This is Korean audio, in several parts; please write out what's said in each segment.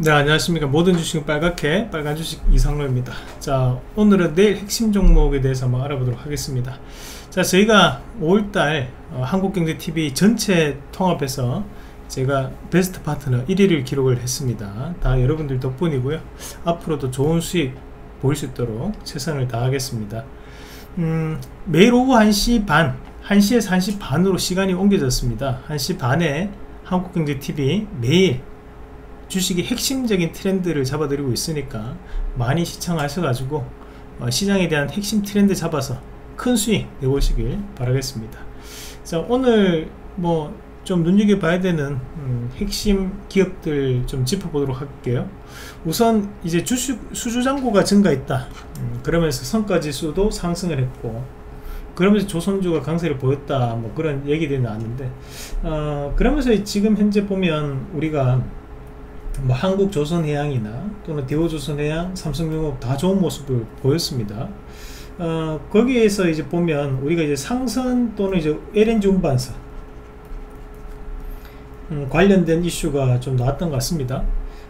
네 안녕하십니까. 모든 주식은 빨갛게 빨간 주식 이상로입니다. 자 오늘은 내일 핵심 종목에 대해서 한번 알아보도록 하겠습니다. 자 저희가 5월달 어, 한국경제TV 전체 통합해서 제가 베스트 파트너 1위를 기록을 했습니다. 다 여러분들 덕분이고요. 앞으로도 좋은 수익 보일 수 있도록 최선을 다하겠습니다. 음, 매일 오후 1시 반 1시에서 1시 반으로 시간이 옮겨졌습니다. 1시 반에 한국경제TV 매일 주식의 핵심적인 트렌드를 잡아드리고 있으니까 많이 시청하셔가지고 어, 시장에 대한 핵심 트렌드 잡아서 큰 수익 내보시길 바라겠습니다. 자 오늘 뭐 좀 눈여겨봐야 되는 음, 핵심 기업들 좀 짚어보도록 할게요. 우선 이제 주식 수주잔고가 증가했다. 음, 그러면서 성과지수도 상승을 했고 그러면서 조선주가 강세를 보였다. 뭐 그런 얘기들이 나왔는데 어, 그러면서 지금 현재 보면 우리가 뭐 한국 조선해양이나 또는 대우조선해양, 삼성중업 다 좋은 모습을 보였습니다. 어, 거기에서 이제 보면 우리가 이제 상선 또는 이제 LNG 운반사 음, 관련된 이슈가 좀 나왔던 것 같습니다.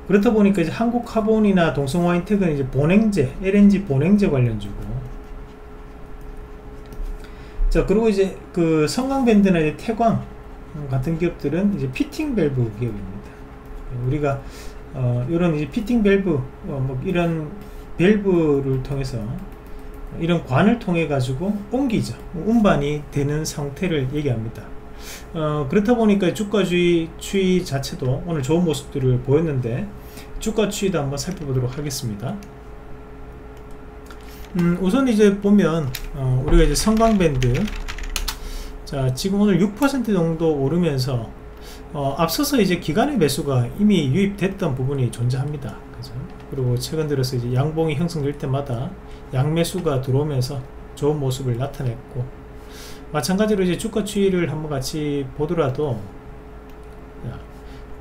그렇다 보니까 이제 한국카본이나 동성화인텍은 이제 본행제, LNG 본행제 관련주고 자 그리고 이제 그 성광벤드나 이제 태광 같은 기업들은 이제 피팅 밸브 기업입니다. 우리가 어, 이런 피팅 밸브 어, 뭐 이런 밸브를 통해서 이런 관을 통해 가지고 옮기죠 운반이 되는 상태를 얘기합니다. 어, 그렇다 보니까 주가 주의 추이 자체도 오늘 좋은 모습들을 보였는데 주가 추이도 한번 살펴보도록 하겠습니다. 음, 우선 이제 보면 어, 우리가 이제 성광밴드. 자 지금 오늘 6% 정도 오르면서 어, 앞서서 이제 기간의 매수가 이미 유입됐던 부분이 존재합니다. 그죠? 그리고 최근 들어서 이제 양봉이 형성될 때마다 양매수가 들어오면서 좋은 모습을 나타냈고 마찬가지로 이제 주가 추이를 한번 같이 보더라도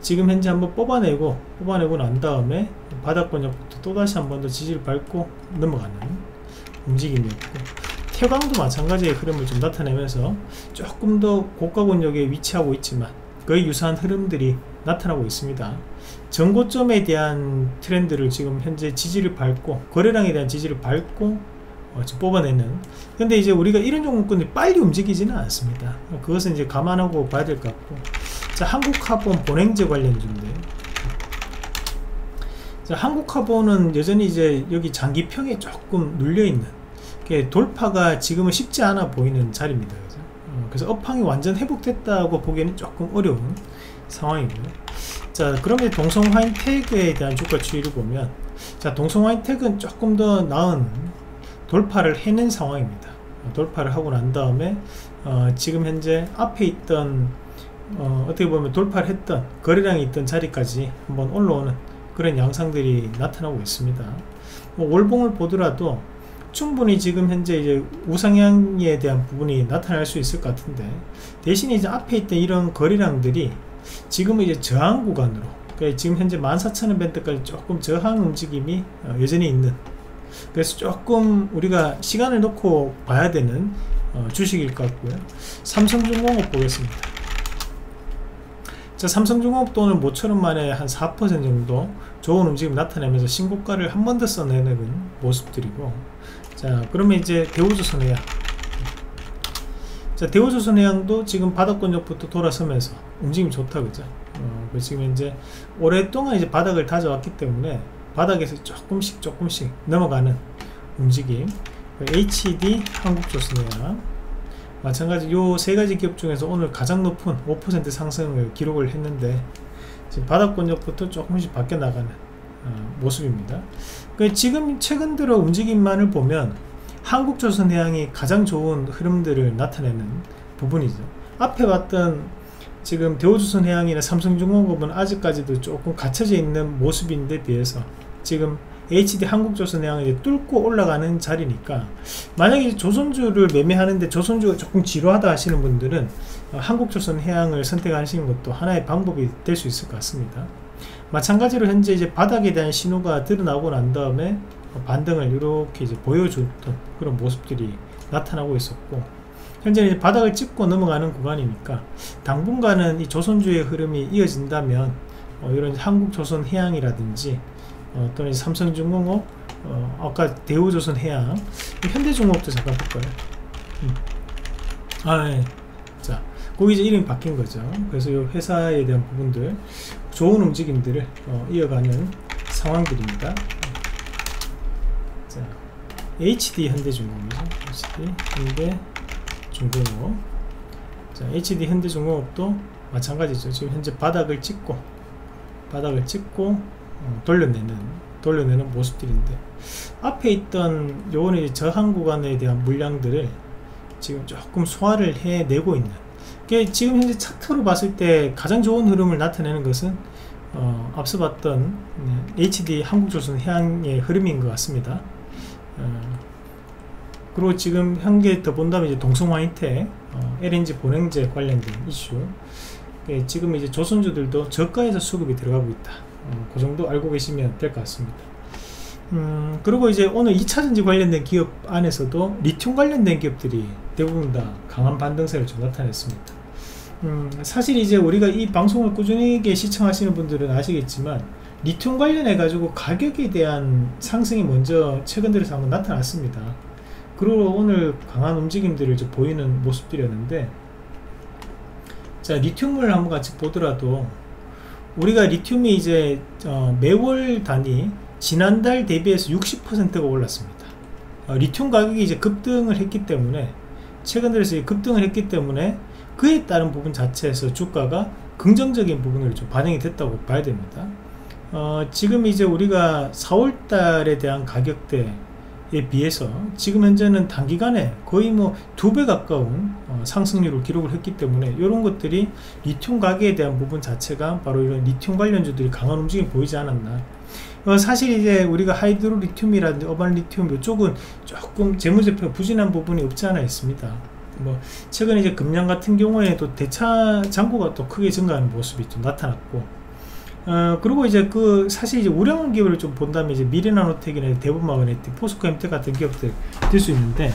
지금 현재 한번 뽑아내고 뽑아내고 난 다음에 바닥권역부터 또다시 한 번 더 지지를 밟고 넘어가는 움직임이었고 태광도 마찬가지의 흐름을 좀 나타내면서 조금 더 고가 권역에 위치하고 있지만 거의 유사한 흐름들이 나타나고 있습니다. 전고점에 대한 트렌드를 지금 현재 지지를 밟고 거래량에 대한 지지를 밟고 어, 뽑아내는 근데 이제 우리가 이런 종목군이 빨리 움직이지는 않습니다. 그것은 이제 감안하고 봐야 될 것 같고 자 한국카본 본행제 관련주인데 자 한국카본은 여전히 이제 여기 장기평에 조금 눌려있는 돌파가 지금은 쉽지 않아 보이는 자리입니다. 그래서 업황이 완전 회복됐다고 보기에는 조금 어려운 상황이고요. 자 그러면 동성화인테크에 대한 주가 추이를 보면 자 동성화인텍은 조금 더 나은 돌파를 해낸 상황입니다. 돌파를 하고 난 다음에 어, 지금 현재 앞에 있던 어, 떻게 보면 돌파를 했던 거래량이 있던 자리까지 한번 올라오는 그런 양상들이 나타나고 있습니다. 뭐 월봉을 보더라도 충분히 지금 현재 이제 우상향에 대한 부분이 나타날 수 있을 것 같은데 대신에 이제 앞에 있던 이런 거래량들이 지금은 이제 저항 구간으로 그러니까 지금 현재 14,000원 밴드까지 조금 저항 움직임이 어, 여전히 있는 그래서 조금 우리가 시간을 놓고 봐야 되는 어, 주식일 것 같고요. 삼성중공업 보겠습니다. 자 삼성중공업도 오늘 모처럼 만에 한 4% 정도 좋은 움직임 나타내면서 신고가를 한 번 더 써내는 모습들이고 자 그러면 이제 대우조선해양 자 대우조선해양도 지금 바닥권역부터 돌아서면서 움직임 좋다 그죠? 어, 그 지금 이제 오랫동안 이제 바닥을 다져왔기 때문에 바닥에서 조금씩 조금씩 넘어가는 움직임. HD 한국조선해양 마찬가지 요 세 가지 기업 중에서 오늘 가장 높은 5% 상승을 기록을 했는데 지금 바닥권역부터 조금씩 바뀌어 나가는 어, 모습입니다. 그 지금 최근 들어 움직임만을 보면 한국조선해양이 가장 좋은 흐름들을 나타내는 부분이죠. 앞에 봤던 지금 대우조선해양이나 삼성중공업은 아직까지도 조금 갇혀져 있는 모습인데 비해서 지금 HD 한국조선해양이 뚫고 올라가는 자리니까 만약에 조선주를 매매하는데 조선주가 조금 지루하다 하시는 분들은 한국조선해양을 선택하시는 것도 하나의 방법이 될 수 있을 것 같습니다. 마찬가지로 현재 이제 바닥에 대한 신호가 드러나고 난 다음에 반등을 이렇게 이제 보여줬던 그런 모습들이 나타나고 있었고 현재 바닥을 찍고 넘어가는 구간이니까 당분간은 이 조선주의 흐름이 이어진다면 어, 이런 한국조선해양이라든지 어, 또는 삼성중공업 어, 아까 대우조선해양 현대중공업도 잠깐 볼까요 음. 아, 네. 자, 거기 이제 이름이 바뀐 거죠. 그래서 이 회사에 대한 부분들 좋은 움직임들을 어, 이어가는 상황들입니다. 자, HD 현대중공업이죠. HD 현대중공업. 자, HD 현대중공업도 마찬가지죠. 지금 현재 바닥을 찍고 바닥을 찍고 어, 돌려내는 돌려내는 모습들인데 앞에 있던 요거는 저항 구간에 대한 물량들을 지금 조금 소화를 해내고 있는 지금 현재 차트로 봤을 때 가장 좋은 흐름을 나타내는 것은 어, 앞서 봤던 HD 한국조선 해양의 흐름인 것 같습니다. 어, 그리고 지금 현재 더 본다면 이제 동성화이테 어, LNG 보냉제 관련된 이슈. 예, 지금 이제 조선주들도 저가에서 수급이 들어가고 있다. 어, 그 정도 알고 계시면 될 것 같습니다. 음, 그리고 이제 오늘 2차전지 관련된 기업 안에서도 리튬 관련된 기업들이 대부분 다 강한 반등세를 좀 나타냈습니다. 음, 사실 이제 우리가 이 방송을 꾸준히 시청하시는 분들은 아시겠지만 리튬 관련해 가지고 가격에 대한 상승이 먼저 최근 들어서 한번 나타났습니다. 그리고 오늘 강한 움직임들을 좀 보이는 모습들이었는데 자 리튬을 한번 같이 보더라도 우리가 리튬이 이제 어, 매월 단위 지난달 대비해서 60%가 올랐습니다. 어, 리튬 가격이 이제 급등을 했기 때문에 최근 들어서 급등을 했기 때문에 그에 따른 부분 자체에서 주가가 긍정적인 부분을 좀 반영이 됐다고 봐야 됩니다. 어, 지금 이제 우리가 4월 달에 대한 가격대에 비해서 지금 현재는 단기간에 거의 뭐 두 배 가까운 어, 상승률을 기록을 했기 때문에 이런 것들이 리튬 가격에 대한 부분 자체가 바로 이런 리튬 관련주들이 강한 움직임이 보이지 않았나 어, 사실 이제 우리가 하이드로 리튬이라든지 어반 리튬 이쪽은 조금 재무제표가 부진한 부분이 없지 않아 있습니다. 뭐 최근 이제 금년 같은 경우에도 대차 잔고가 또 크게 증가하는 모습이 좀 나타났고 어, 그리고 이제 그 사실 이제 우량한 기업을 좀 본다면 이제 미래나노텍이나 대부마그네틱, 포스코 엠텍 같은 기업들 들 수 있는데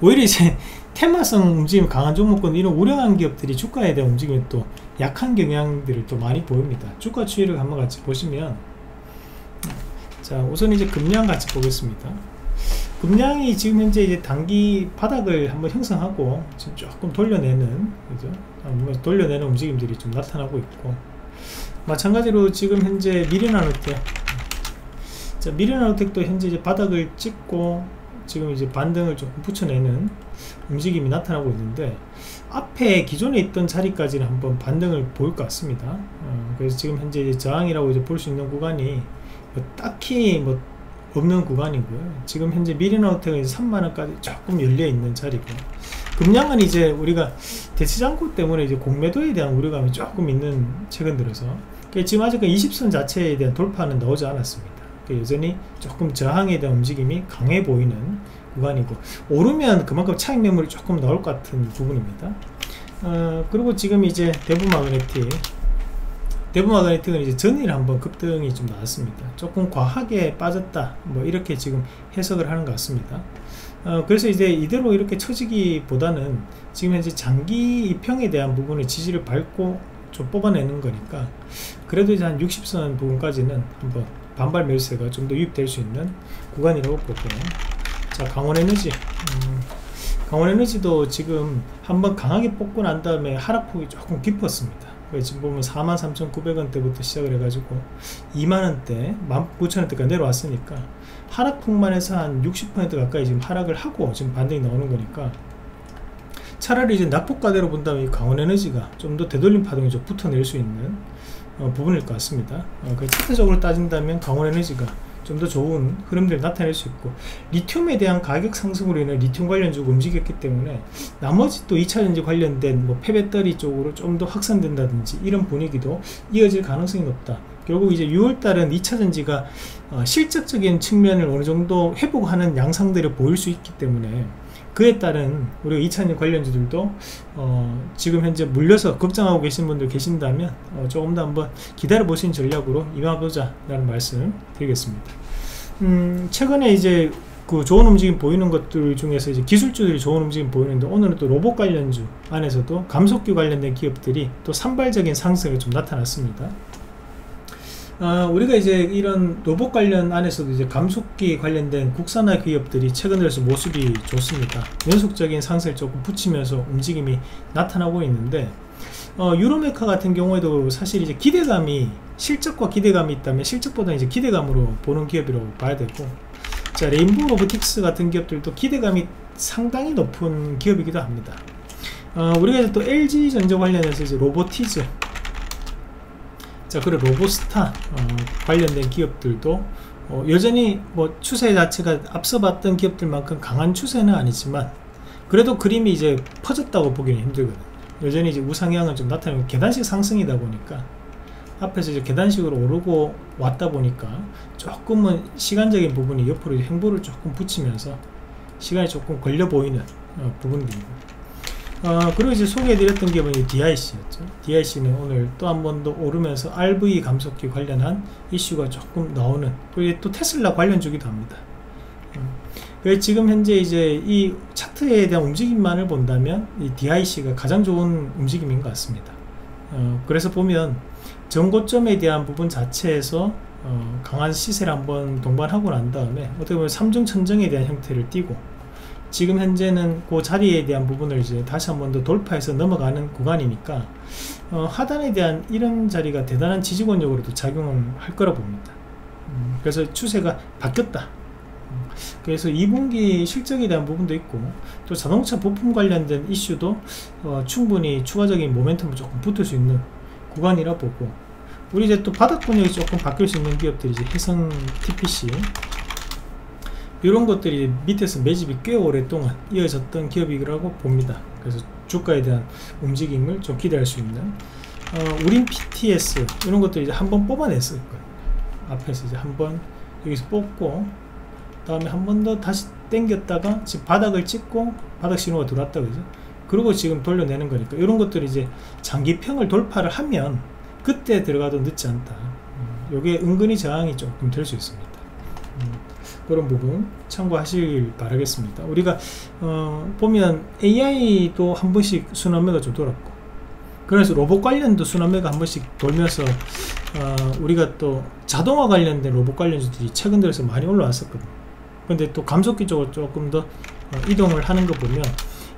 오히려 이제 테마성 움직임 강한 종목군 이런 우량한 기업들이 주가에 대한 움직임이 또 약한 경향들을 또 많이 보입니다. 주가 추이를 한번 같이 보시면 자 우선 이제 금량 같이 보겠습니다 금량이 지금 현재 이제 단기 바닥을 한번 형성하고 지금 조금 돌려내는 그죠? 돌려내는 움직임들이 좀 나타나고 있고. 마찬가지로 지금 현재 미래나노텍. 자 미래나노텍도 현재 이제 바닥을 찍고 지금 이제 반등을 조금 붙여내는 움직임이 나타나고 있는데 앞에 기존에 있던 자리까지는 한번 반등을 보일 것 같습니다. 어, 그래서 지금 현재 저항이라고 이제 볼 수 있는 구간이 뭐 딱히 뭐 없는 구간이고요. 지금 현재 미리나우텍은 3만원까지 조금 열려있는 자리고 금량은 이제 우리가 대치장구 때문에 이제 공매도에 대한 우려감이 조금 있는 최근 들어서 지금 아직 20선 자체에 대한 돌파는 나오지 않았습니다. 여전히 조금 저항에 대한 움직임이 강해 보이는 구간이고 오르면 그만큼 차익 매물이 조금 나올 것 같은 부분입니다. 어, 그리고 지금 이제 대부 마그네틱 대부마그네틱은 이제 전일 한번 급등이 좀 나왔습니다. 조금 과하게 빠졌다. 뭐 이렇게 지금 해석을 하는 것 같습니다. 어, 그래서 이제 이대로 이렇게 처지기보다는 지금 현재 장기 입평에 대한 부분의 지지를 밟고 좀 뽑아내는 거니까 그래도 이제 한 60선 부분까지는 한번 반발 매수세가 좀 더 유입될 수 있는 구간이라고 보고 자 강원에너지 음, 강원에너지도 지금 한번 강하게 뽑고 난 다음에 하락폭이 조금 깊었습니다 지금 보면 43,900원대부터 시작을 해가지고 2만원대 19,000원대까지 내려왔으니까 하락폭만 해서 한 60% 가까이 지금 하락을 하고 지금 반등이 나오는 거니까 차라리 이제 낙폭가대로 본다면 강원에너지가 좀 더 되돌림 파동이 좀 붙어낼 수 있는 어, 부분일 것 같습니다. 어, 그 차트적으로 따진다면 강원에너지가 좀 더 좋은 흐름들이 나타낼 수 있고 리튬에 대한 가격 상승으로 인해 리튬 관련주가 움직였기 때문에 나머지 또 2차전지 관련된 뭐 폐배터리 쪽으로 좀 더 확산된다든지 이런 분위기도 이어질 가능성이 높다. 결국 이제 6월달은 2차전지가 어, 실적적인 측면을 어느 정도 회복하는 양상들을 보일 수 있기 때문에 그에 따른 우리가 2차전 관련주들도 어, 지금 현재 물려서 걱정하고 계신 분들 계신다면 어, 조금 더 한번 기다려 보신 전략으로 임하보자 라는 말씀 드리겠습니다 음, 최근에 이제 그 좋은 움직임 보이는 것들 중에서 이제 기술주들이 좋은 움직임 보이는데 오늘은 또 로봇 관련주 안에서도 감속기 관련된 기업들이 또 산발적인 상승이 좀 나타났습니다. 어, 우리가 이제 이런 로봇 관련 안에서도 이제 감속기 관련된 국산화 기업들이 최근 들어서 모습이 좋습니다. 연속적인 상승을 조금 붙이면서 움직임이 나타나고 있는데 어, 유로메카 같은 경우에도 사실 이제 기대감이 실적과 기대감이 있다면 실적보다 이제 기대감으로 보는 기업이라고 봐야 되고 자 레인보우 로보틱스 같은 기업들도 기대감이 상당히 높은 기업이기도 합니다. 어, 우리가 이제 또 LG 전자 관련해서 이제 로보티즈 자 그리고 로보스타 어, 관련된 기업들도 어, 여전히 뭐 추세 자체가 앞서 봤던 기업들만큼 강한 추세는 아니지만 그래도 그림이 이제 퍼졌다고 보기는 힘들거든요. 여전히 이제 우상향은 좀 나타나고 계단식 상승이다 보니까 앞에서 이제 계단식으로 오르고 왔다 보니까 조금은 시간적인 부분이 옆으로 행보를 조금 붙이면서 시간이 조금 걸려 보이는 어, 부분들입니다 어, 그리고 이제 소개해드렸던 기업은 DIC였죠. DIC는 오늘 또 한 번 더 오르면서 RV 감속기 관련한 이슈가 조금 나오는 그리고 또 테슬라 관련 주기도 합니다. 음. 그래서 지금 현재 이제 이 차트에 대한 움직임만을 본다면 이 DIC가 가장 좋은 움직임인 것 같습니다. 어, 그래서 보면 전고점에 대한 부분 자체에서 어, 강한 시세를 한번 동반하고 난 다음에 어떻게 보면 삼중 천정에 대한 형태를 띠고 지금 현재는 그 자리에 대한 부분을 이제 다시 한 번 더 돌파해서 넘어가는 구간이니까 어, 하단에 대한 이런 자리가 대단한 지지권력으로도 작용할 거라 봅니다. 음, 그래서 추세가 바뀌었다. 음, 그래서 2분기 실적에 대한 부분도 있고 또 자동차 부품 관련된 이슈도 어, 충분히 추가적인 모멘텀을 조금 붙을 수 있는 구간이라 보고 우리 이제 또 바닥 권역이 조금 바뀔 수 있는 기업들이 이제 해성 TPC 이런 것들이 밑에서 매집이 꽤 오랫동안 이어졌던 기업이라고 봅니다. 그래서 주가에 대한 움직임을 좀 기대할 수 있는 어, 우린 PTS 이런 것들 이제 한 번 뽑아냈을 거예요. 앞에서 이제 한 번 여기서 뽑고 다음에 한 번 더 다시 당겼다가 지금 바닥을 찍고 바닥 신호가 들어왔다 그죠? 그리고 지금 돌려내는 거니까 이런 것들이 이제 장기평을 돌파를 하면 그때 들어가도 늦지 않다. 이게 음, 은근히 저항이 조금 될 수 있습니다. 음. 그런 부분 참고하시길 바라겠습니다. 우리가 어, 보면 AI도 한 번씩 순환매가 좀 돌았고 그래서 로봇 관련도 순환매가 한 번씩 돌면서 어, 우리가 또 자동화 관련된 로봇 관련주들이 최근 들어서 많이 올라왔었거든요. 근데 또 감속기 쪽으로 조금 더 어, 이동을 하는 거 보면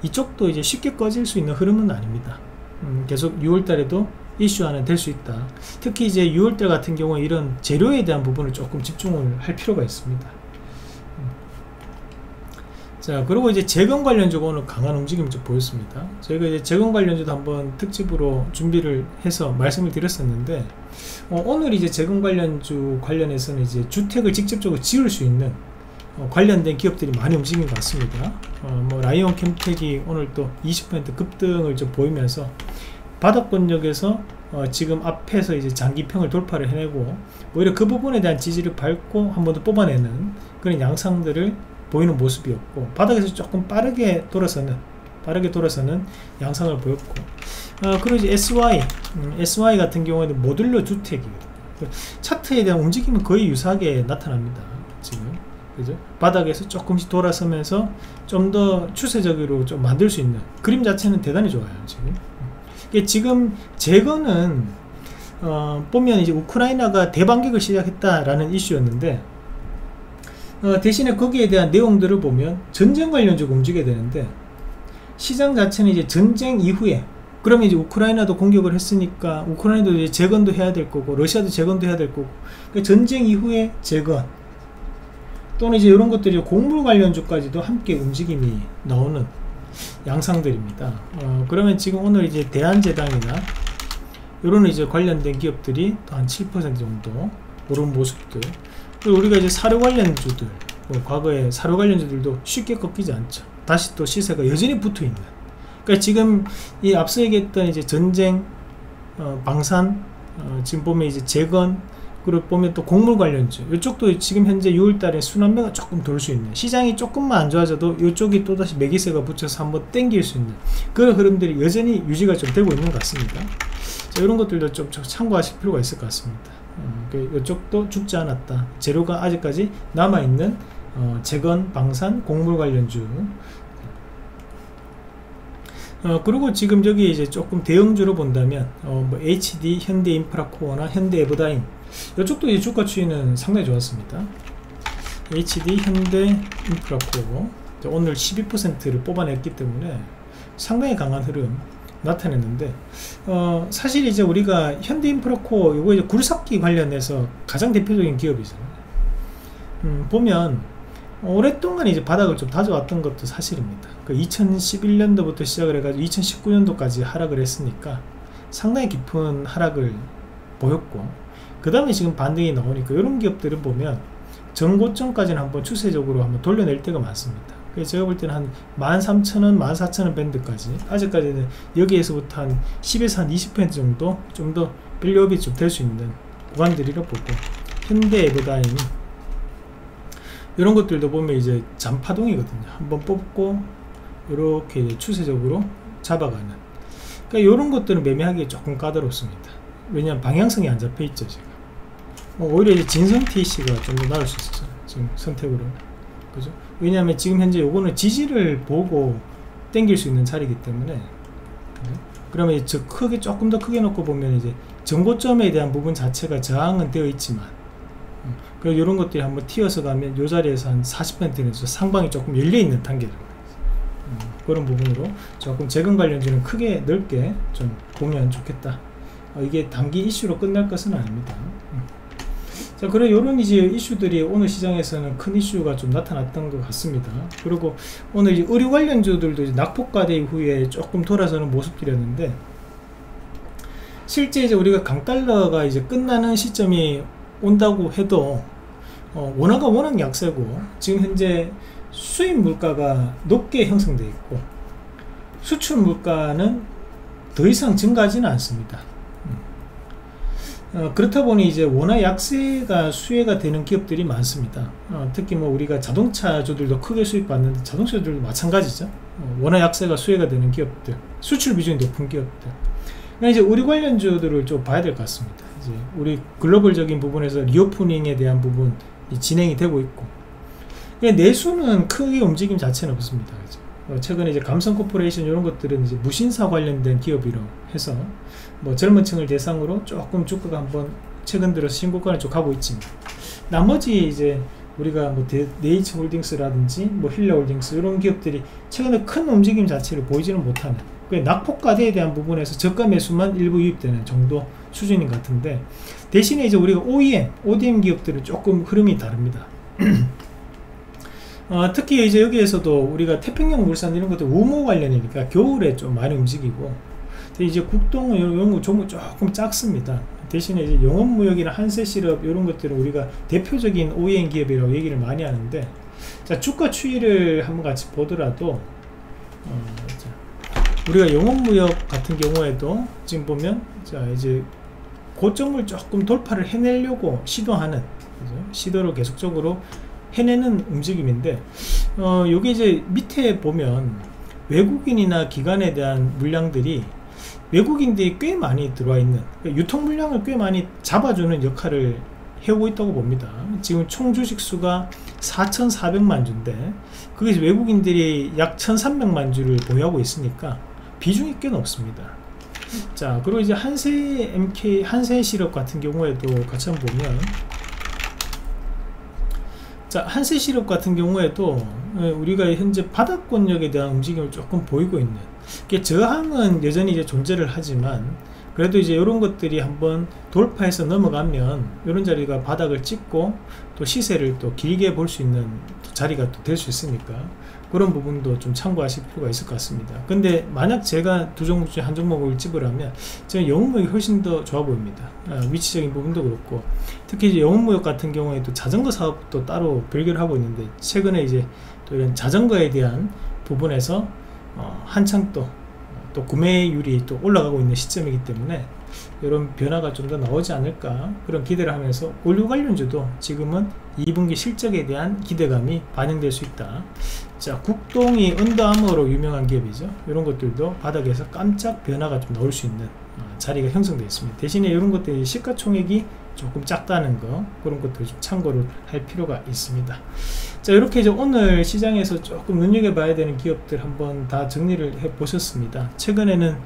이쪽도 이제 쉽게 꺼질 수 있는 흐름은 아닙니다. 음, 계속 6월달에도 이슈 안에 될 수 있다. 특히 이제 6월달 같은 경우에 이런 재료에 대한 부분을 조금 집중을 할 필요가 있습니다. 자 그리고 이제 재건 관련주가 오늘 강한 움직임을 좀 보였습니다. 저희가 이제 재건 관련주도 한번 특집으로 준비를 해서 말씀을 드렸었는데 어, 오늘 이제 재건 관련주 관련해서는 이제 주택을 직접적으로 지을 수 있는 어, 관련된 기업들이 많이 움직인 것 같습니다. 어, 뭐 라이온 캠텍이 오늘 또 20% 급등을 좀 보이면서 바닥권역에서 어, 지금 앞에서 이제 장기평을 돌파를 해내고 오히려 그 부분에 대한 지지를 밟고 한 번 더 뽑아내는 그런 양상들을 보이는 모습이었고 바닥에서 조금 빠르게 돌아서는 빠르게 돌아서는 양상을 보였고. 어, 그리고 이제 SY 음, SY 같은 경우에는 모듈러 주택이거든요. 그 차트에 대한 움직임은 거의 유사하게 나타납니다 지금. 그죠? 바닥에서 조금씩 돌아서면서 좀 더 추세적으로 좀 만들 수 있는 그림 자체는 대단히 좋아요 지금. 이게 지금 재건은 어, 보면 이제 우크라이나가 대반격을 시작했다라는 이슈였는데 어, 대신에 거기에 대한 내용들을 보면 전쟁 관련주가 움직여야 되는데 시장 자체는 이제 전쟁 이후에 그러면 이제 우크라이나도 공격을 했으니까 우크라이나도 이제 재건도 해야 될 거고 러시아도 재건도 해야 될 거고 그러니까 전쟁 이후에 재건 또는 이제 이런 것들이 곡물 관련주까지도 함께 움직임이 나오는 양상들입니다. 어, 그러면 지금 오늘 이제 대한제당이나 이런 이제 관련된 기업들이 한 7% 정도 오른 모습들 그리고 우리가 이제 사료 관련주들 뭐 과거에 사료 관련주들도 쉽게 꺾이지 않죠. 다시 또 시세가 여전히 붙어있는. 그러니까 지금 이 앞서 얘기했던 이제 전쟁 어, 방산 어, 지금 보면 이제 재건 그리고 보면 또 곡물 관련주. 이쪽도 지금 현재 6월달에 순환매가 조금 돌 수 있는. 시장이 조금만 안 좋아져도 이쪽이 또다시 매기세가 붙여서 한번 땡길 수 있는 그런 흐름들이 여전히 유지가 좀 되고 있는 것 같습니다. 자, 이런 것들도 좀 참고하실 필요가 있을 것 같습니다 음, 이쪽도 죽지 않았다. 재료가 아직까지 남아있는 어, 재건, 방산, 곡물 관련주. 어, 그리고 지금 저기 이제 조금 대형주로 본다면 어, 뭐 HD, 현대인프라코어나 현대에버다임 이쪽도 이제 주가 추이는 상당히 좋았습니다. HD, 현대인프라코어. 오늘 12%를 뽑아냈기 때문에 상당히 강한 흐름 나타냈는데 어, 사실 이제 우리가 현대인프라코어 이거 이제 굴삭기 관련해서 가장 대표적인 기업이잖아요. 음, 보면 오랫동안 이제 바닥을 좀 다져왔던 것도 사실입니다. 그 2011년도부터 시작을 해가지고 2019년도까지 하락을 했으니까 상당히 깊은 하락을 보였고 그 다음에 지금 반등이 나오니까 이런 기업들을 보면 전고점까지는 한번 추세적으로 한번 돌려낼 때가 많습니다. 그래서 제가 볼 때는 한 13,000원, 14,000원 밴드까지 아직까지는 여기에서부터 한 10에서 한 20% 정도 좀 더 빌려업이 좀 될 수 있는 구간들이라 보고 현대 에버다임 이런 것들도 보면 이제 잔파동이거든요. 한번 뽑고 이렇게 추세적으로 잡아가는 그러니까 이런 것들은 매매하기 조금 까다롭습니다. 왜냐하면 방향성이 안 잡혀 있죠 지금. 뭐 오히려 이제 진성 TC가 좀 더 나을 수 있어요. 지금 선택으로. 그죠? 왜냐하면 지금 현재 요거는 지지를 보고 땡길 수 있는 자리이기 때문에 그러면 이제 크게 조금 더 크게 놓고 보면 이제 정고점에 대한 부분 자체가 저항은 되어 있지만 음, 그리고 이런 것들이 한번 튀어서 가면 이 자리에서 한 40%에서 상방이 조금 열려 있는 단계죠. 음, 그런 부분으로 조금 재건 관련주는 크게 넓게 좀 보면 좋겠다. 어, 이게 단기 이슈로 끝날 것은 아닙니다. 음. 자, 그래 이런 이제 이슈들이 오늘 시장에서는 큰 이슈가 좀 나타났던 것 같습니다. 그리고 오늘 의류 관련주들도 낙폭과대 이후에 조금 돌아서는 모습들이었는데 실제 이제 우리가 강달러가 이제 끝나는 시점이 온다고 해도 어, 원화가 워낙 약세고 지금 현재 수입 물가가 높게 형성되어 있고 수출 물가는 더 이상 증가하지는 않습니다. 어, 그렇다 보니 이제 워낙 약세가 수혜가 되는 기업들이 많습니다. 어, 특히 뭐 우리가 자동차주들도 크게 수익받는데 자동차주들도 마찬가지죠. 어, 워낙 약세가 수혜가 되는 기업들, 수출 비중이 높은 기업들. 그러니까 이제 우리 관련주들을 좀 봐야 될 것 같습니다. 이제 우리 글로벌적인 부분에서 reopening에 대한 부분 진행이 되고 있고, 내수는 크게 움직임 자체는 없습니다. 그죠? 어, 최근에 이제 감성 코퍼레이션 이런 것들은 이제 무신사 관련된 기업이로 해서 뭐 젊은 층을 대상으로 조금 주가가 한번 최근 들어 신고가를 쭉 가고 있지만 나머지 이제 우리가 뭐 네이처 홀딩스라든지 뭐 휠라 홀딩스 이런 기업들이 최근에 큰 움직임 자체를 보이지는 못하는 그 낙폭과대에 대한 부분에서 저가 매수만 일부 유입되는 정도 수준인 것 같은데 대신에 이제 우리가 OEM, ODM 기업들은 조금 흐름이 다릅니다. 어, 특히 이제 여기에서도 우리가 태평양 물산 이런 것들 우모 관련이니까 겨울에 좀 많이 움직이고 이제 국동은 이런 거 종목 조금 작습니다. 대신에 이제 영업무역이나 한세시럽 이런 것들은 우리가 대표적인 OEM 기업이라고 얘기를 많이 하는데 자 주가 추이를 한번 같이 보더라도 어, 자, 우리가 영업무역 같은 경우에도 지금 보면 자 이제 고점을 조금 돌파를 해내려고 시도하는 그죠? 시도를 계속적으로 해내는 움직임인데 어, 여기 이제 밑에 보면 외국인이나 기관에 대한 물량들이 외국인들이 꽤 많이 들어와 있는 유통 물량을 꽤 많이 잡아주는 역할을 해오고 있다고 봅니다. 지금 총 주식 수가 4,400만 주인데 그게 외국인들이 약 1,300만 주를 보유하고 있으니까 비중이 꽤 높습니다. 자, 그리고 이제 한세 MK, 한세 시럽 같은 경우에도 같이 한번 보면 자, 한세 시럽 같은 경우에도 예, 우리가 현재 바닥권력에 대한 움직임을 조금 보이고 있는 저항은 여전히 이제 존재를 하지만 그래도 이제 이런 것들이 한번 돌파해서 넘어가면 이런 자리가 바닥을 찍고 또 시세를 또 길게 볼 수 있는 자리가 또 될 수 있으니까 그런 부분도 좀 참고하실 필요가 있을 것 같습니다. 근데 만약 제가 두 종목 중에 한 종목을 집으라면 저는 영웅무역이 훨씬 더 좋아 보입니다. 아, 위치적인 부분도 그렇고 특히 이제 영웅무역 같은 경우에 도 자전거 사업도 따로 별개로 하고 있는데 최근에 이제 또 이런 자전거에 대한 부분에서 어, 한창 또, 또 구매율이 또 올라가고 있는 시점이기 때문에 이런 변화가 좀 더 나오지 않을까 그런 기대를 하면서 올류 관련주도 지금은 2분기 실적에 대한 기대감이 반영될 수 있다. 자, 국동이 언더아머로 유명한 기업이죠. 이런 것들도 바닥에서 깜짝 변화가 좀 나올 수 있는 어, 자리가 형성되어 있습니다. 대신에 이런 것들이 시가총액이 조금 작다는 거 그런 것들 좀 참고를 할 필요가 있습니다. 자 이렇게 이제 오늘 시장에서 조금 눈여겨봐야 되는 기업들 한번 다 정리를 해 보셨습니다. 최근에는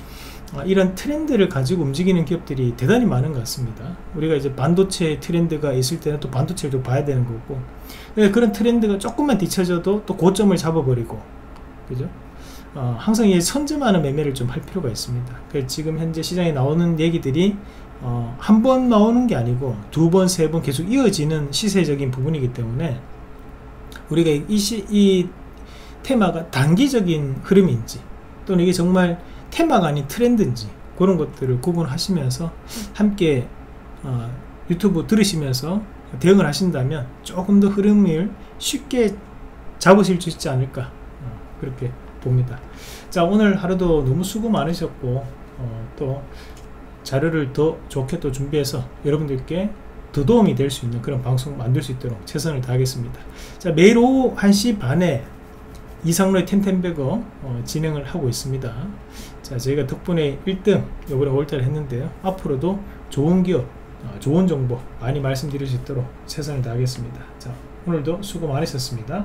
아, 이런 트렌드를 가지고 움직이는 기업들이 대단히 많은 것 같습니다. 우리가 이제 반도체 트렌드가 있을 때는 또 반도체를 좀 봐야 되는 거고 그런 트렌드가 조금만 뒤쳐져도 또 고점을 잡아버리고 그죠? 어, 항상 이 선점하는 매매를 좀 할 필요가 있습니다. 지금 현재 시장에 나오는 얘기들이 어, 한 번 나오는 게 아니고 두 번, 세 번 계속 이어지는 시세적인 부분이기 때문에 우리가 이, 시, 이 테마가 단기적인 흐름인지 또는 이게 정말 테마가 아닌 트렌드인지 그런 것들을 구분하시면서 함께 어, 유튜브 들으시면서 대응을 하신다면 조금 더 흐름을 쉽게 잡으실 수 있지 않을까 어, 그렇게 봅니다. 자 오늘 하루도 너무 수고 많으셨고 어, 또 자료를 더 좋게 또 준비해서 여러분들께 더 도움이 될 수 있는 그런 방송 만들 수 있도록 최선을 다하겠습니다. 자, 매일 오후 1시 반에 이상로의 텐텐베거 어, 진행을 하고 있습니다. 자, 저희가 덕분에 1등 요번에 월달 했는데요. 앞으로도 좋은 기업, 어, 좋은 정보 많이 말씀드릴 수 있도록 최선을 다하겠습니다. 자, 오늘도 수고 많으셨습니다.